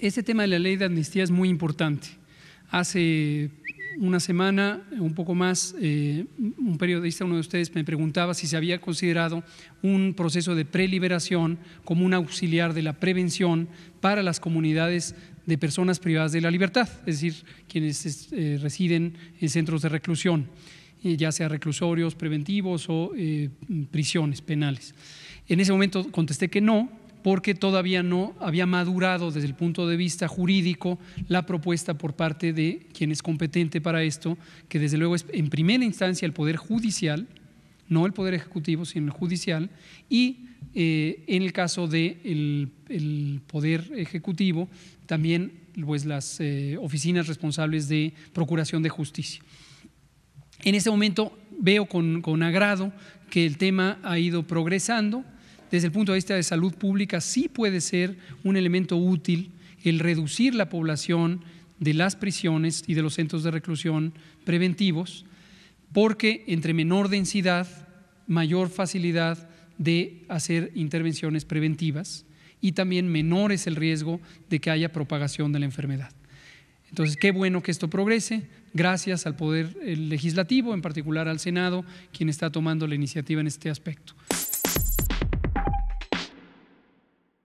Este tema de la ley de amnistía es muy importante. Hace una semana, un poco más, eh, un periodista, uno de ustedes, me preguntaba si se había considerado un proceso de preliberación como un auxiliar de la prevención para las comunidades de personas privadas de la libertad, es decir, quienes eh, residen en centros de reclusión, eh, ya sea reclusorios preventivos o prisiones penales. En ese momento contesté que no, porque todavía no había madurado desde el punto de vista jurídico la propuesta por parte de quien es competente para esto, que desde luego es en primera instancia el Poder Judicial, no el Poder Ejecutivo, sino el Judicial, y eh, en el caso del el Poder Ejecutivo, también pues, las eh, oficinas responsables de Procuración de Justicia. En este momento veo con, con agrado que el tema ha ido progresando, desde el punto de vista de salud pública, sí puede ser un elemento útil el reducir la población de las prisiones y de los centros de reclusión preventivos, porque entre menor densidad, mayor facilidad de hacer intervenciones preventivas y también menor es el riesgo de que haya propagación de la enfermedad. Entonces, qué bueno que esto progrese, gracias al Poder Legislativo, en particular al Senado, quien está tomando la iniciativa en este aspecto.